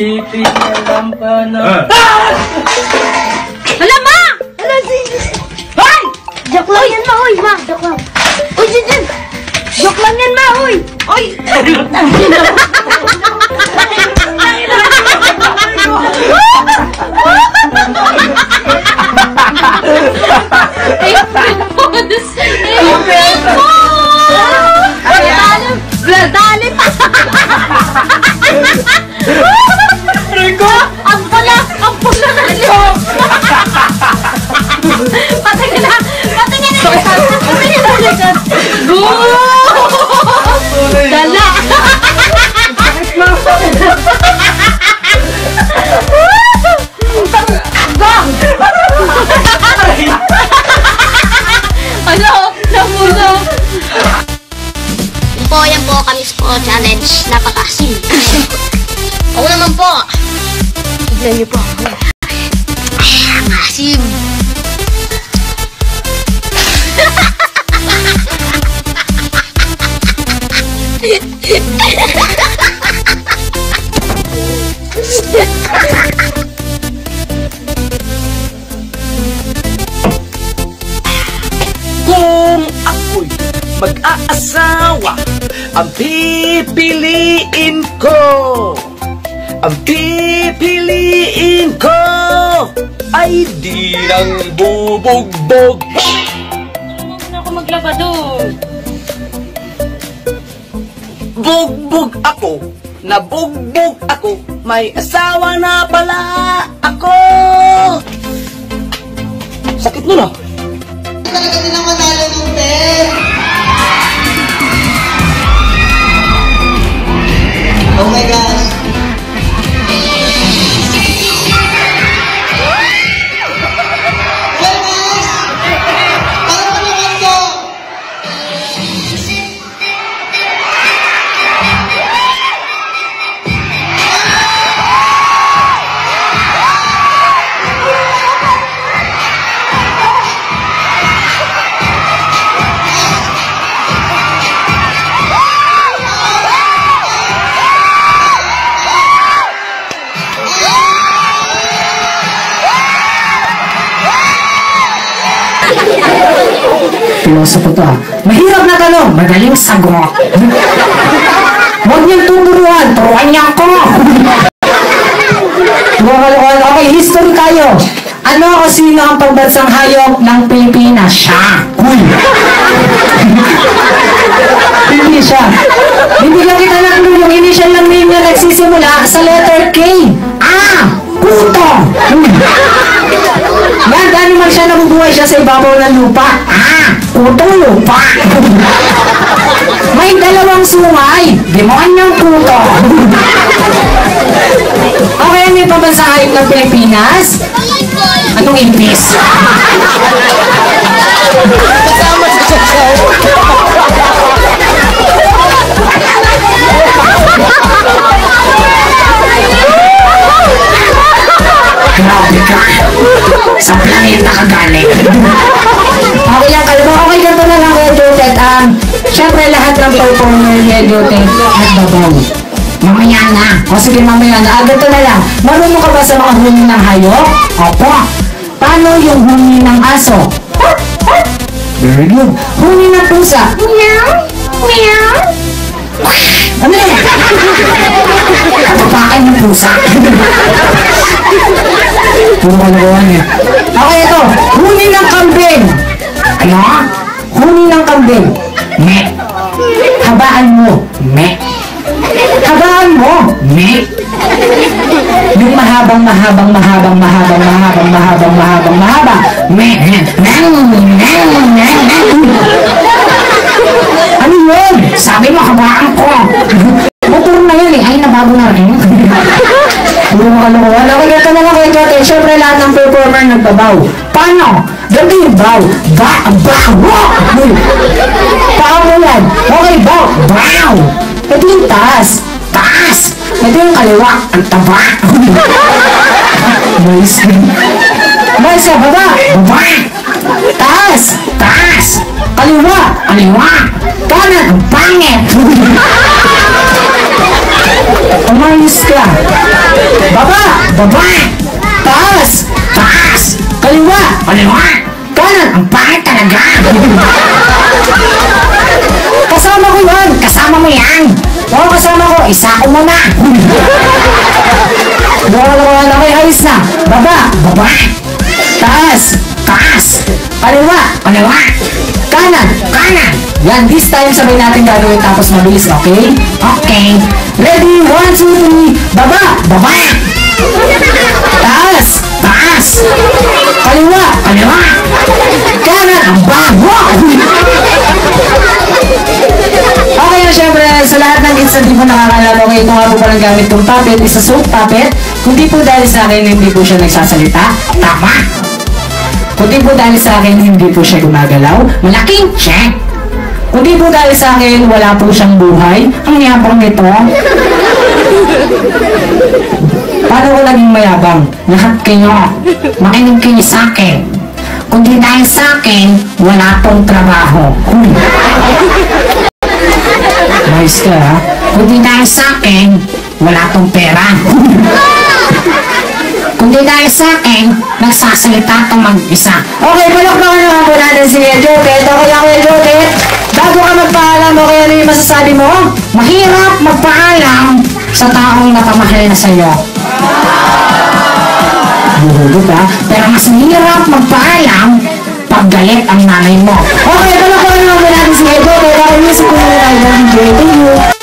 Sipi ng lampanan. Ah! Tignan niyo po ako. Ah, masim. Kung ako'y mag-aasawa Ang pipiliin ko Ang pipiliin ko Ay di lang bubugbog. Ano ako maglabado? Bugbog ako Nabugbog ako May asawa na pala ako. Sakit nun ah. talaga din Pilosopo to ah. Mahirap na tanong, magaling sagot. Huwag niyang tuturuan, turuan niya ako. Turuan Okay, history tayo. Ano o sino ang pagbansang hayop ng Pilipinas? Siya. Uy. Hindi siya. Hindi lang kita ng clue. Yung initial ng name niya nagsisimula sa letter K. Ah! Kuto! Hmm. Yan, naman siya nabubuhay siya sa ibabaw ng lupa. Ah! Kutong lupa! May dalawang sungay. Demonyong kuto. okay, yung pabansa hayop ng Pilipinas? Anong impis? Lahat ng performer niya, Jotet, nagbabaw. Mamaya na. O sige, mamaya na. Ah, ganito na lang. Marunong ka ba sa mga huni ng hayop? Opo. Paano yung huni ng aso? Very good. Huni ng pusa? Meow. Meow. Ano yan? Katapakan yung pusa. Puro kalokohan eh. Okay, ito. Huni ng kambing. Ano? Huni ng kambing. Me. Habaan mo. Me. Habaan mo. Me. Yung mahabang, mahabang, mahabang, mahabang, mahabang, mahabang, mahabang, mahabang. Me. Ano yun? Sabi mo, habaan ko. Motor na yun eh. Ay, nabago na rin. Puro mga kalokohan. Okay, ito na lang kayo, Jote. Siyempre, lahat ng performer nagbabaw. Paano? Yung bow. Ba, ba, wa. Yung taas. Taas. Ito yung kaliwa. Ang taba. Nice. Nice ka, baba. Baba. Taas. Taas. Kaliwa. Kaliwa. Kanan. Ang pangit. Umayos ka. Baba! Baba! Taas! Taas! Kaliwa! Kaliwa! Kanan! Ang pangit talaga! kasama ko yun! Kasama mo yan! Oo, kasama ko! Isa ko muna! Wala na kayo, alis na! Baba! Baba! Taas! Taas! Kaliwa! Kaliwa! Kanan! Kanan! Yan, this time sabay natin gagawin tapos mabilis, okay? Okay. Ready? One, two, three. Baba! Baba! Taas! Taas! Kaliwa! Kaliwa! Kanan! Ang bago! Na di po nakakaalam, okay, ito nga po palang gamit kong puppet, isa soap puppet. Kundi po dahil sa akin, hindi po siya nagsasalita. Tama! Kundi po dahil sa akin, hindi po siya gumagalaw. Malaking check! Kundi po dahil sa akin, wala po siyang buhay. Ang yabang nito. Paano ko naging mayabang? Lahat kayo, makinig kayo sa akin. Kundi dahil sa akin, wala pong trabaho. Nice ka, ha? Kundi dahil sa akin, wala tong pera. Kundi dahil sa akin, nagsasalita itong mag-isa. Okay, palakpakan naman po natin si Kuya Jotet. Okay lang, Kuya Jotet. Bago ka magpaalam, okay, ano yung masasabi mo? Mahirap magpaalam sa taong napamahal na sa'yo. Buhugot ha? Pero mas mahirap magpaalam pag galit ang nanay mo. Okay, palakpakan naman po natin si Kuya Jotet. Okay, music po natin. I love you, Jotet. Thank you.